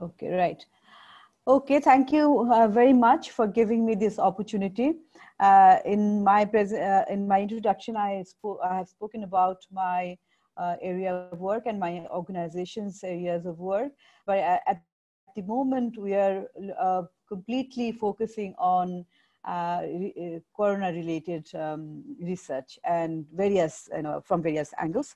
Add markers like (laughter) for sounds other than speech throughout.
Okay, right. Okay, thank you uh, very much for giving me this opportunity. Uh, in my uh, in my introduction, I. I have spoken about my uh, area of work and my organization's areas of work. But at the moment, we are uh, completely focusing on uh, corona-related um, research and various, you know, from various angles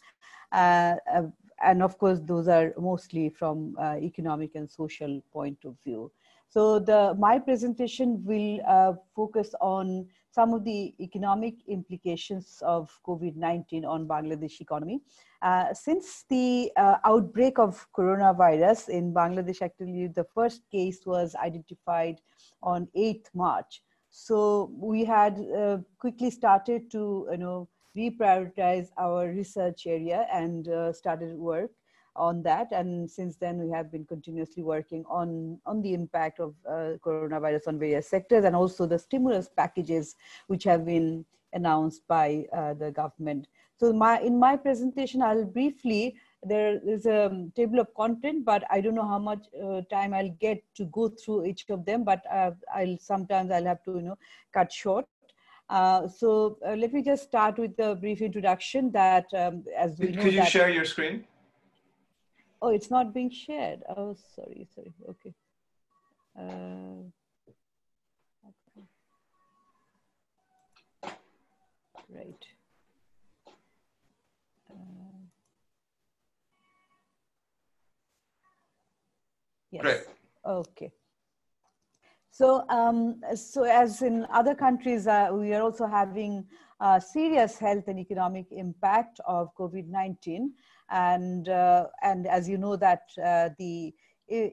and of course, those are mostly from uh, economic and social point of view. So the my presentation will uh, focus on some of the economic implications of COVID-19 on Bangladesh economy. Uh, since the uh, outbreak of coronavirus in Bangladesh, actually the first case was identified on 8th March. So we had uh, quickly started to, you know, reprioritize our research area and uh, started work on that. And since then, we have been continuously working on, on the impact of uh, coronavirus on various sectors and also the stimulus packages which have been announced by uh, the government. So my, in my presentation, I'll briefly, there is a table of content, but I don't know how much uh, time I'll get to go through each of them, but uh, I'll sometimes I'll have to, you know, cut short. Uh, so uh, let me just start with a brief introduction that um, as we know Could you share your screen? Oh, it's not being shared. Oh, sorry, sorry. Okay. Uh, okay. Right. Uh, yes. Great. Okay. So, um, so as in other countries, uh, we are also having uh, serious health and economic impact of COVID-19. And, uh, and as you know that uh, the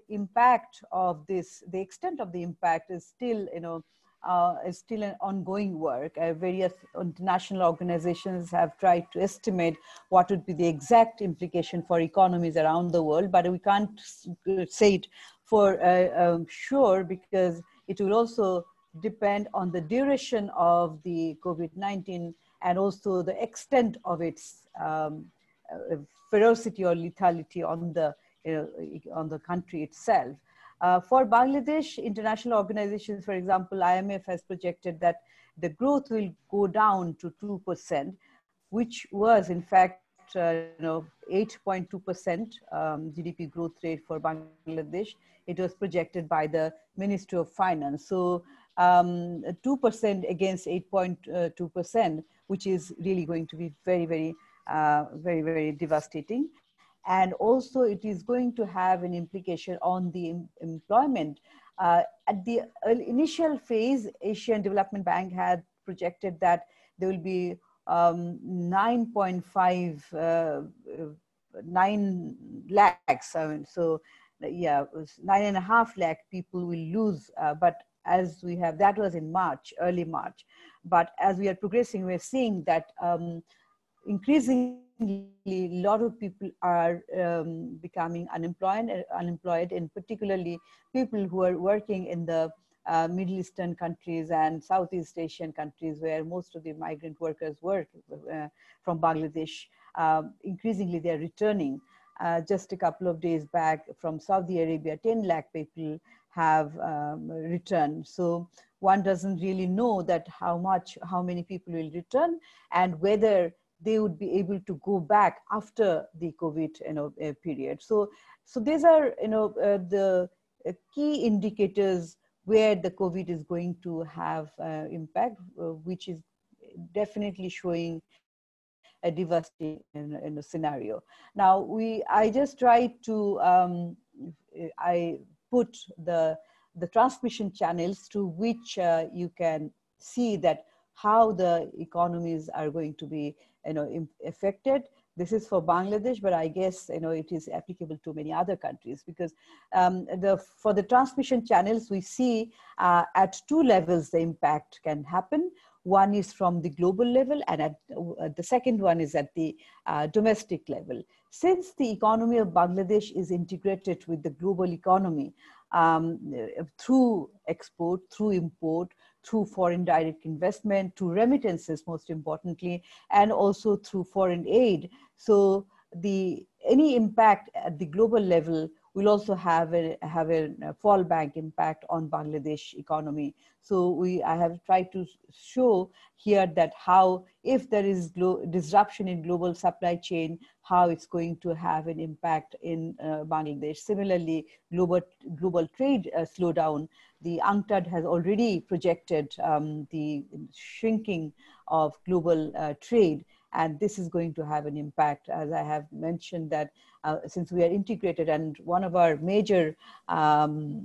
impact of this, the extent of the impact is still, you know, uh, is still an ongoing work. Uh, various international organizations have tried to estimate what would be the exact implication for economies around the world, but we can't say it for uh, um, sure because it will also depend on the duration of the COVID-19 and also the extent of its um, uh, ferocity or lethality on the, you know, on the country itself. Uh, for Bangladesh, international organizations, for example, IMF has projected that the growth will go down to 2%, which was in fact uh, you know 8.2% um, GDP growth rate for Bangladesh. It was projected by the Ministry of Finance. So 2% um, against 8.2%, which is really going to be very, very, uh, very, very devastating. And also it is going to have an implication on the em employment. Uh, at the initial phase, Asian Development Bank had projected that there will be um, 9.5, uh, 9 lakhs. I mean, so yeah, nine and a half lakh people will lose. Uh, but as we have, that was in March, early March. But as we are progressing, we're seeing that um, increasingly a lot of people are um, becoming unemployed, unemployed, and particularly people who are working in the uh, Middle Eastern countries and Southeast Asian countries where most of the migrant workers work uh, from Bangladesh. Uh, increasingly, they're returning. Uh, just a couple of days back from Saudi Arabia, 10 lakh people have um, returned. So one doesn't really know that how much, how many people will return and whether they would be able to go back after the COVID you know, uh, period. So, so these are you know, uh, the uh, key indicators where the COVID is going to have uh, impact, which is definitely showing a devastating in, in a scenario. Now, we, I just tried to, um, I put the, the transmission channels through which uh, you can see that how the economies are going to be you know, affected this is for Bangladesh, but I guess you know it is applicable to many other countries because um, the for the transmission channels we see uh, at two levels the impact can happen. One is from the global level, and at, uh, the second one is at the uh, domestic level. Since the economy of Bangladesh is integrated with the global economy um, through export, through import, through foreign direct investment, through remittances, most importantly, and also through foreign aid. So the any impact at the global level will also have a have a, fallback impact on Bangladesh economy. So we I have tried to show here that how if there is disruption in global supply chain, how it's going to have an impact in uh, Bangladesh. Similarly, global global trade uh, slowdown. The UNCTAD has already projected um, the shrinking of global uh, trade and this is going to have an impact. As i have mentioned that uh, since we are integrated and one of our major um,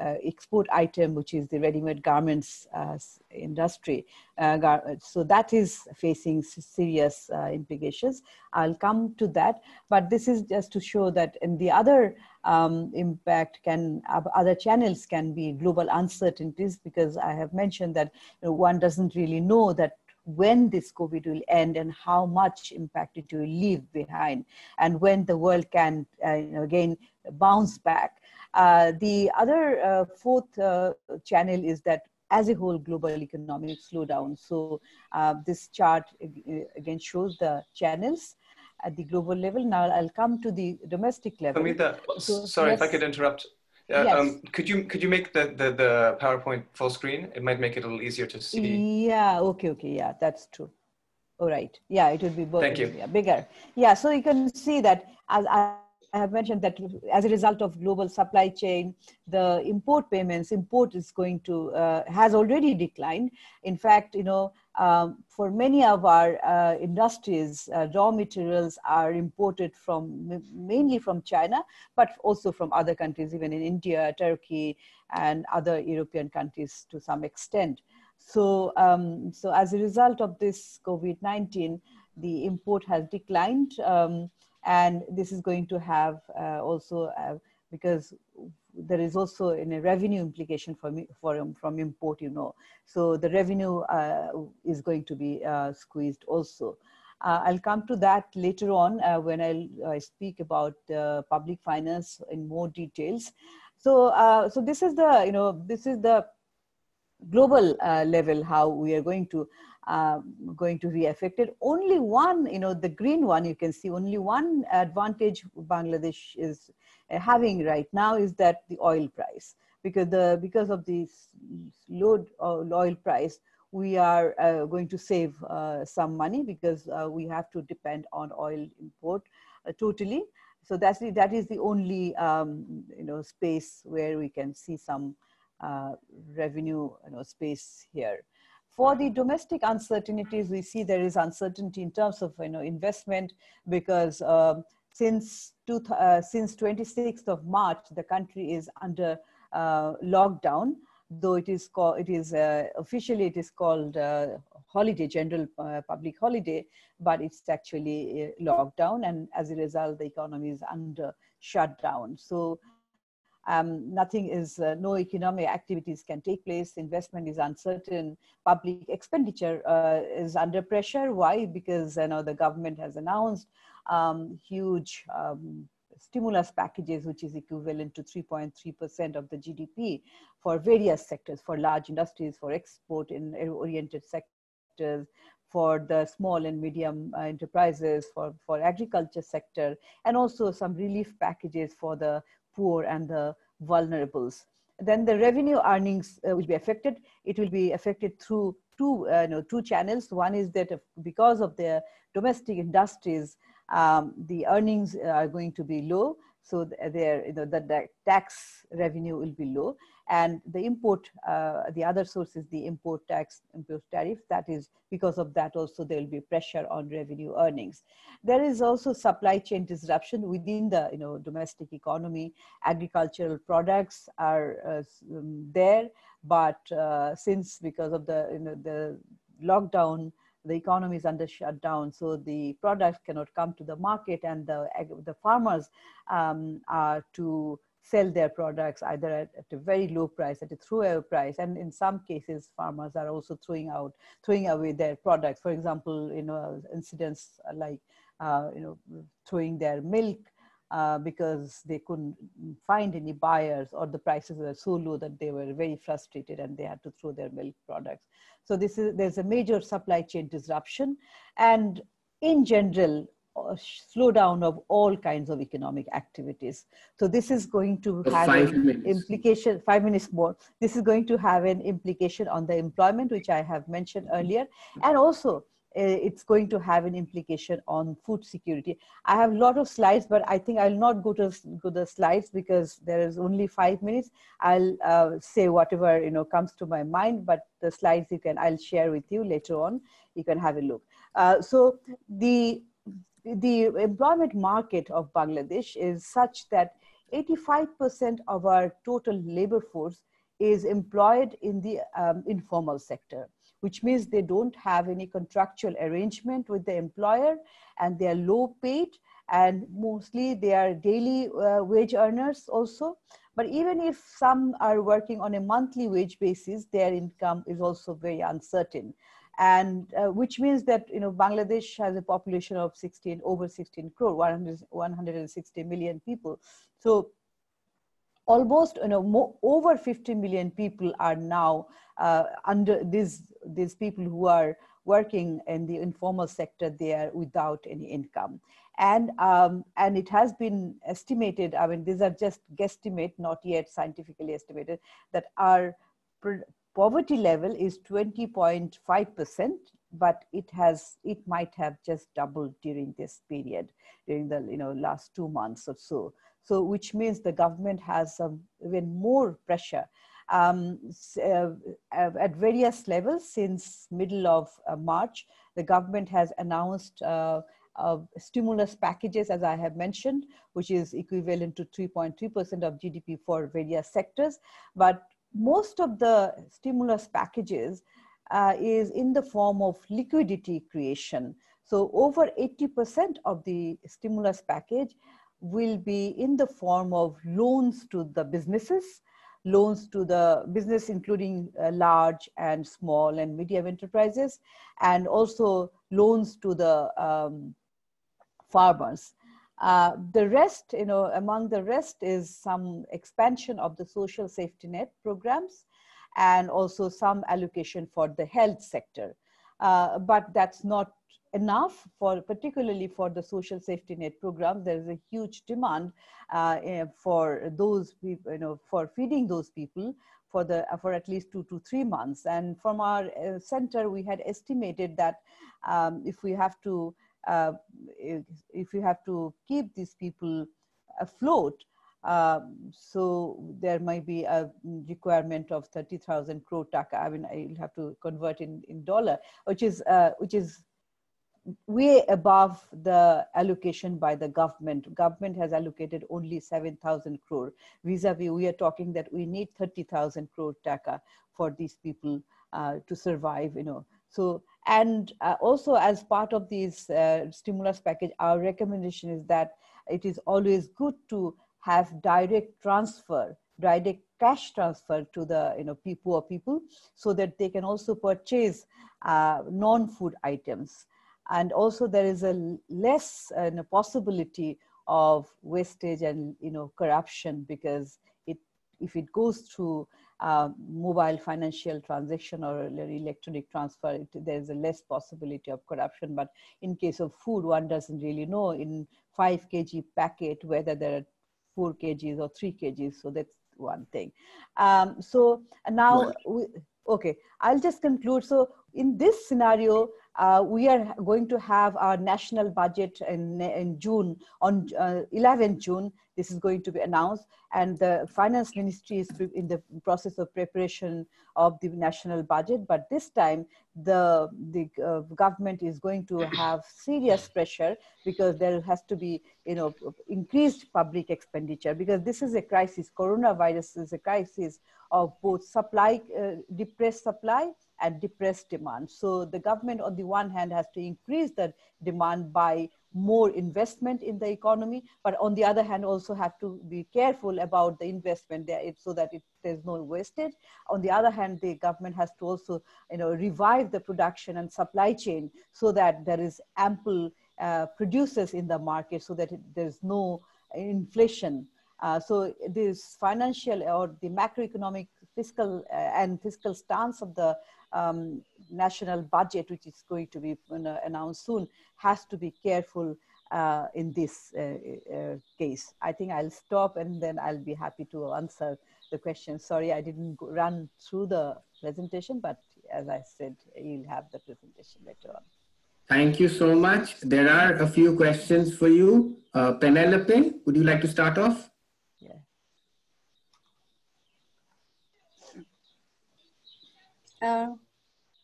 uh, export item which is the ready-made garments uh, industry uh, gar so that is facing serious uh, implications. I'll come to that but this is just to show that in the other um, impact can other channels can be global uncertainties because i have mentioned that you know, one doesn't really know that when this COVID will end and how much impact it will leave behind, and when the world can uh, you know, again bounce back. Uh, the other uh, fourth uh, channel is that as a whole global economic slowdown. So uh, this chart again shows the channels at the global level. Now I'll come to the domestic level. Amita, so, sorry yes. if I could interrupt. Uh, yes. Um, could you could you make the, the, the PowerPoint full screen? It might make it a little easier to see. Yeah. Okay. Okay. Yeah, that's true. All right. Yeah, it would be both. Thank you. Yeah, bigger. Yeah. So you can see that as I have mentioned that as a result of global supply chain, the import payments, import is going to uh, has already declined. In fact, you know, um, for many of our uh, industries, uh, raw materials are imported from mainly from China, but also from other countries, even in India, Turkey, and other European countries to some extent. So, um, so as a result of this COVID-19, the import has declined, um, and this is going to have uh, also uh, because there is also in a revenue implication for me, for, from import, you know. So the revenue uh, is going to be uh, squeezed also. Uh, I'll come to that later on uh, when I'll, I speak about public finance in more details. So, uh, so this is the, you know, this is the global uh, level how we are going to uh, going to be affected. Only one, you know, the green one, you can see only one advantage Bangladesh is uh, having right now is that the oil price. Because the because of the low oil price we are uh, going to save uh, some money because uh, we have to depend on oil import uh, totally. So that's the, that is the only um, you know space where we can see some uh, revenue you know space here for the domestic uncertainties we see there is uncertainty in terms of you know investment because um, since, two, uh, since 26th of March, the country is under uh, lockdown, though it is called, it is uh, officially it is called uh, holiday, general uh, public holiday, but it's actually uh, lockdown. And as a result, the economy is under shutdown. So um, nothing is, uh, no economic activities can take place, investment is uncertain, public expenditure uh, is under pressure. Why? Because you know, the government has announced um, huge um, stimulus packages, which is equivalent to 3.3% of the GDP for various sectors, for large industries, for export in oriented sectors, for the small and medium uh, enterprises, for, for agriculture sector, and also some relief packages for the poor and the vulnerables. Then the revenue earnings uh, will be affected. It will be affected through two, uh, no, two channels. One is that because of the domestic industries, um, the earnings are going to be low. So there, you know, the, the, tax revenue will be low, and the import, uh, the other source is the import tax, import tariff. That is because of that also there will be pressure on revenue earnings. There is also supply chain disruption within the you know domestic economy. Agricultural products are uh, um, there, but uh, since because of the you know the lockdown the economy is under shutdown, so the products cannot come to the market, and the the farmers um, are to sell their products either at, at, a very low price, at a throwaway price, and in some cases, farmers are also throwing out, throwing away their products. For example, you know, incidents like uh, you know throwing their milk uh, because they couldn't find any buyers or the prices were so low that they were very frustrated and they had to throw their milk products. So this is, there's a major supply chain disruption. And in general, uh, slowdown of all kinds of economic activities. So this is going to have an minutes. implication, five minutes more. This is going to have an implication on the employment, which I have mentioned earlier, and also it's going to have an implication on food security. I have a lot of slides, but I think I'll not go to, go the slides because there is only five minutes. I'll uh, say whatever you know comes to my mind, but the slides you can I'll share with you later on. You can have a look. Uh, so the the employment market of Bangladesh is such that 85% of our total labor force is employed in the um, informal sector which means they don't have any contractual arrangement with the employer and they are low paid and mostly they are daily uh, wage earners also. But even if some are working on a monthly wage basis, their income is also very uncertain. And uh, which means that, you know, Bangladesh has a population of 16, over 16 crore, 100, 160 million people. So almost you know more, over 50 million people are now uh, under these these people who are working in the informal sector there without any income. And um, and it has been estimated i mean these are just guesstimate not yet scientifically estimated that our poverty level is 20.5 percent but it has it might have just doubled during this period during the you know last two months or so so which means the government has even more pressure um, uh, at various levels since middle of uh, March. The government has announced uh, stimulus packages, as I have mentioned, which is equivalent to 3.3% of GDP for various sectors. But most of the stimulus packages uh, is in the form of liquidity creation. So over 80% of the stimulus package will be in the form of loans to the businesses, loans to the business, including uh, large and small and medium enterprises, and also loans to the um, farmers. Uh, the rest, you know, among the rest is some expansion of the social safety net programs and also some allocation for the health sector. Uh, but that's not enough for particularly for the social safety net program there is a huge demand uh, eh, for those people you know for feeding those people for the for at least two to three months and from our uh, center we had estimated that um, if we have to uh, if, we have to keep these people afloat um, so there might be a requirement of 30,000 crore taka. I mean, I'll have to convert in, in dollar, which is, uh, which is way above the allocation by the government. Government has allocated only 7,000 crore. Vis-a-vis, we are talking that we need 30,000 crore taka for these people uh, to survive, you know. So, and uh, also as part of these uh, stimulus package, our recommendation is that it is always good to have direct transfer, direct cash transfer to the you know poor people so that they can also purchase uh, non-food items and also there is a less uh, possibility of wastage and you know corruption because it if it goes through uh, mobile financial transaction or electronic transfer it, there's a less possibility of corruption. But in case of food one doesn't really know in 5 kg packet whether there are 4 kgs or 3 kgs. So that's one thing. Um, so now we, okay i'll just conclude. So in this scenario uh, we are going to have our national budget in, in June, on uh, 11 June, this is going to be announced and the finance ministry is in the process of preparation of the national budget. But this time the, the uh, government is going to have serious pressure because there has to be, you know, increased public expenditure because this is a crisis. Coronavirus is a crisis of both supply, uh, depressed supply and depressed demand. So the government on the one hand has to increase the demand by more investment in the economy, but on the other hand also have to be careful about the investment there so that it, there's no wastage. On the other hand, the government has to also you know, revive the production and supply chain so that there is ample uh, producers in the market so that it, there's no inflation. Uh, so this financial or the macroeconomic fiscal uh, and fiscal stance of the um, national budget, which is going to be announced soon, has to be careful uh, in this uh, uh, case. I think I'll stop and then I'll be happy to answer the question. Sorry, I didn't run through the presentation, but as I said, you'll have the presentation later on. Thank you so much. There are a few questions for you. Uh, Penelope, would you like to start off? Yeah. Uh,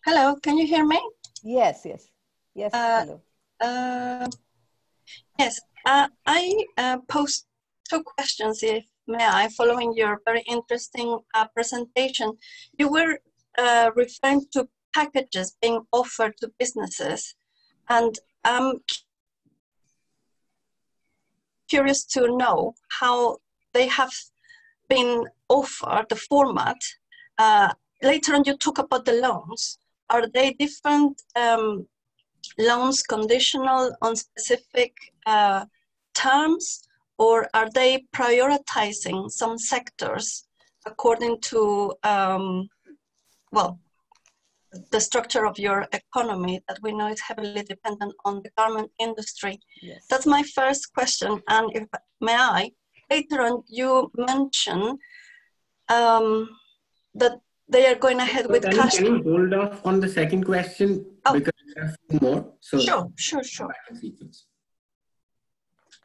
hello, can you hear me? Yes, yes. Yes, uh, hello. Uh, yes, uh, I uh, posed two questions, if may I, following your very interesting uh, presentation. You were uh, referring to packages being offered to businesses. And I'm curious to know how they have been offered, the format. Uh, later on, you talk about the loans. Are they different um, loans conditional on specific uh, terms, or are they prioritizing some sectors according to, um, well, the structure of your economy that we know is heavily dependent on the garment industry. Yes. That's my first question. And if may I, later on you mention um, that they are going ahead with can cash. Can you hold off on the second question oh. because there are more? So sure, sure, sure.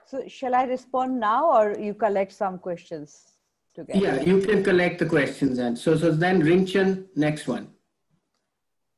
So shall I respond now or you collect some questions together? Yeah, you can collect the questions and so so then Rinchen, next one.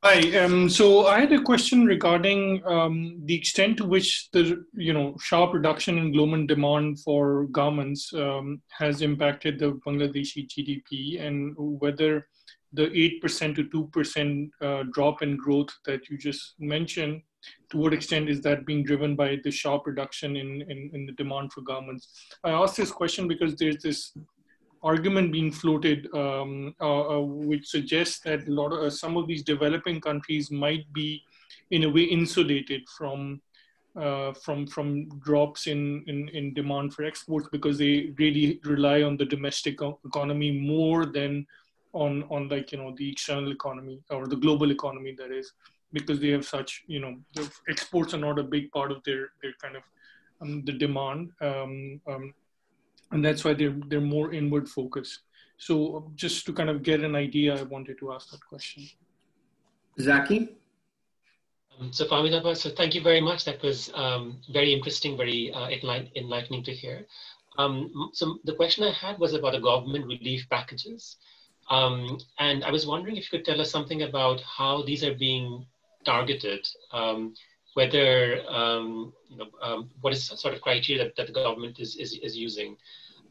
Hi. Um, so I had a question regarding um, the extent to which the you know sharp reduction in global demand for garments um, has impacted the Bangladeshi GDP, and whether the eight percent to two percent uh, drop in growth that you just mentioned, to what extent is that being driven by the sharp reduction in, in, in the demand for garments? I ask this question because there's this argument being floated, um, uh, uh, which suggests that a lot of uh, some of these developing countries might be, in a way, insulated from uh, from from drops in, in, in demand for exports because they really rely on the domestic economy more than on on like you know the external economy or the global economy that is because they have such you know exports are not a big part of their their kind of um, the demand um, um, and that's why they're they're more inward focused. So just to kind of get an idea, I wanted to ask that question. Zaki. Um, so Famidaba, so thank you very much. That was um, very interesting, very uh, enlightening to hear. Um, so the question I had was about the government relief packages. Um, and I was wondering if you could tell us something about how these are being targeted, um, whether, um, you know, um, what is sort of criteria that, that the government is, is, is using.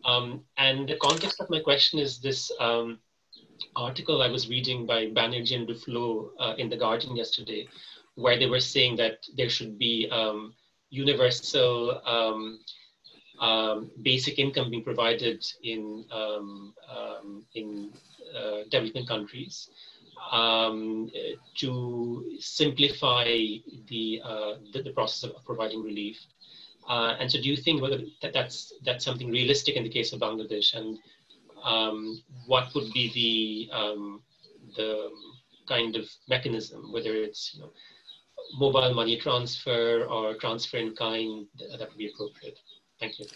Um, and the context of my question is this um, article I was reading by Banerjee and Duflo uh, in The Guardian yesterday, where they were saying that there should be um, basic income being provided in, in uh, developing countries um, to simplify the, uh, the, the, process of providing relief. Uh, and so do you think whether that that's, that's something realistic in the case of Bangladesh and um, what would be the, um, the kind of mechanism, whether it's you know, mobile money transfer or transfer in kind that would be appropriate? Thank you.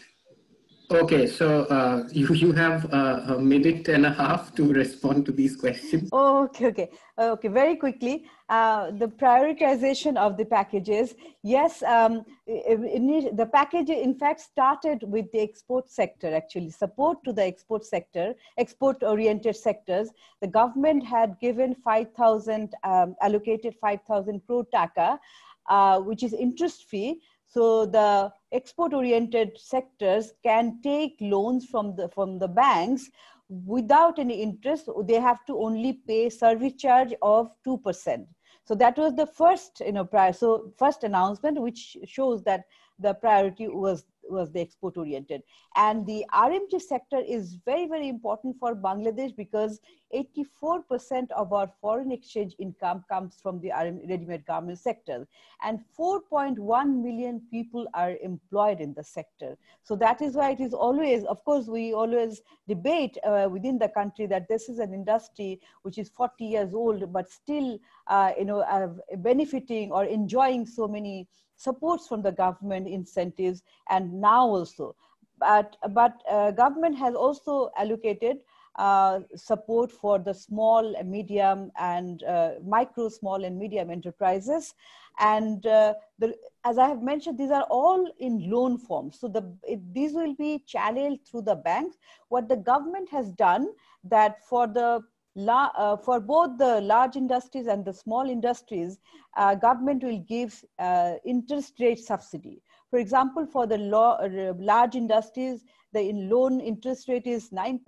Okay, so uh, you, you have uh, a minute and a half to respond to these questions. (laughs) Oh, okay, okay, okay. Very quickly, uh, the prioritization of the packages. Yes, um, the package in fact started with the export sector. Actually, support to the export sector, export-oriented sectors. The government had given five thousand, um, allocated five thousand crore taka, uh, which is interest free so the export-oriented sectors can take loans from the from the banks without any interest. They have to only pay service charge of two percent. So that was the first, you know, prior. So first announcement, which shows that the priority was was the export oriented and the rmg sector is very very important for bangladesh because 84% of our foreign exchange income comes from the ready-made garment sector. And 4.1 million people are employed in the sector. So that is why it is always, of course, we always debate uh, within the country that this is an industry which is 40 years old, but still, uh, you know, uh, benefiting or enjoying so many supports from the government incentives and now also but but uh, government has also allocated uh, support for the small, medium, and uh, micro, small, and medium enterprises. And uh, the, as I have mentioned, these are all in loan form. So the, it, these will be channeled through the banks. What the government has done that for the La, uh, for both the large industries and the small industries, uh, government will give uh, interest rate subsidy. For example, for the law, large industries, the loan interest rate is 9%.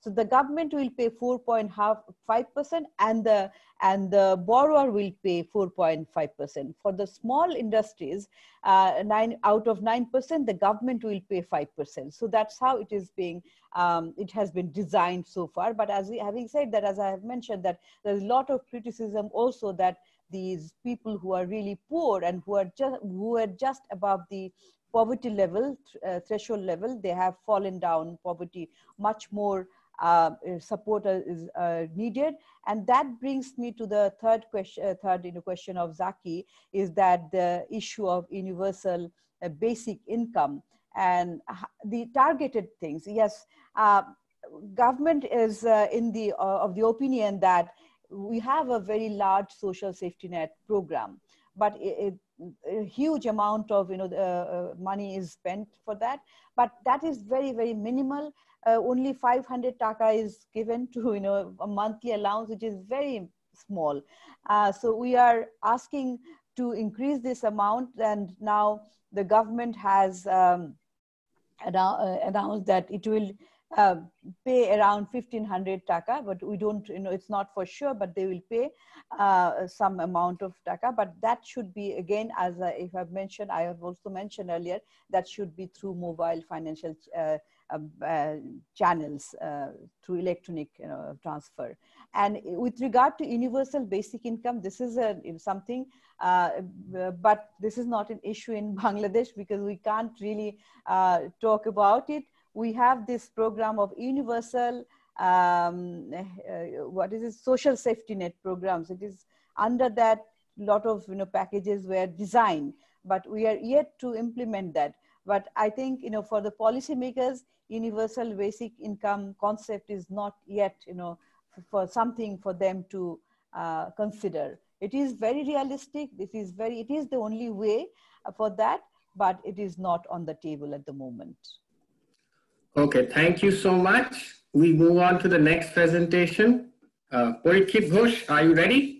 So the government will pay 4.5% and the, and the borrower will pay 4.5%. For the small industries, uh, nine out of 9%, the government will pay 5%. So that's how it is being, um, it has been designed so far. But as we, having said that, as I have mentioned that there's a lot of criticism also that these people who are really poor and who are just who are just above the poverty level uh, threshold level they have fallen down. Poverty much more uh, support is uh, needed. And that brings me to the third question uh, third you know, question of zaki is that the issue of universal uh, basic income and the targeted things. Yes government is in the of the opinion that we have a very large social safety net program, but it, a huge amount of you know uh, money is spent for that. But that is very very minimal. Uh, only 500 taka is given to you know a monthly allowance, which is very small. Uh, so we are asking to increase this amount, and now the government has um, uh, announced that it will uh, pay around 1500 taka but we don't you know it's not for sure but they will pay uh, some amount of taka. But that should be again as I, i've mentioned i have also mentioned earlier that should be through mobile financial uh, um, uh channels uh, through electronic you know, transfer. And with regard to universal basic income this is a something uh, but this is not an issue in (laughs) bangladesh because we can't really talk about it we have this program of universal um, uh, what is it? Social safety net programs. It is under that lot of you know packages were designed but we are yet to implement that. But i think you know for the policymakers universal basic income concept is not yet you know for something for them to uh, consider. It is very realistic. It is very it is the only way for that but it is not on the table at the moment Okay, thank you so much. We move on to the next presentation. Uh, Parikshit Ghosh, are you ready?